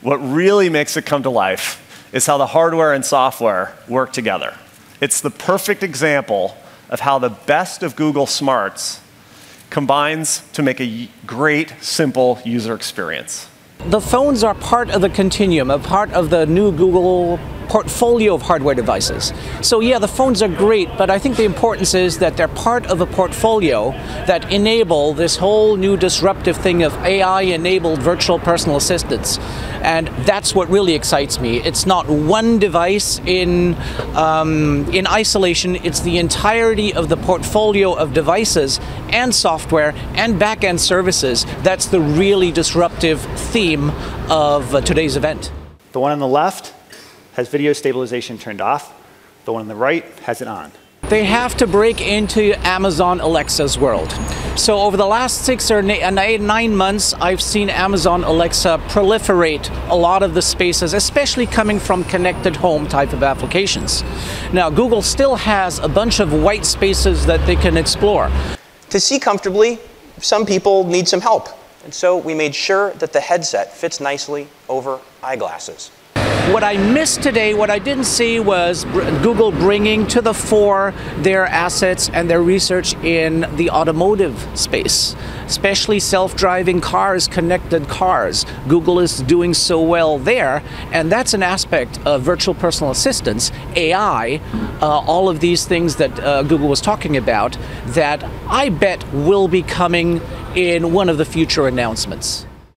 what really makes it come to life is how the hardware and software work together. It's the perfect example of how the best of Google Smarts combines to make a great, simple user experience. The phones are part of the continuum, a part of the new Google portfolio of hardware devices. So yeah, the phones are great, but I think the importance is that they're part of a portfolio that enable this whole new disruptive thing of AI-enabled virtual personal assistants. And that's what really excites me. It's not one device in, um, in isolation, it's the entirety of the portfolio of devices and software and back-end services that's the really disruptive theme of uh, today's event. The one on the left has video stabilization turned off. The one on the right has it on. They have to break into Amazon Alexa's world. So over the last six or uh, nine months, I've seen Amazon Alexa proliferate a lot of the spaces, especially coming from connected home type of applications. Now, Google still has a bunch of white spaces that they can explore. To see comfortably, some people need some help. And so we made sure that the headset fits nicely over eyeglasses. What I missed today, what I didn't see was Google bringing to the fore their assets and their research in the automotive space, especially self-driving cars, connected cars. Google is doing so well there, and that's an aspect of virtual personal assistants, AI, uh, all of these things that uh, Google was talking about that I bet will be coming in one of the future announcements.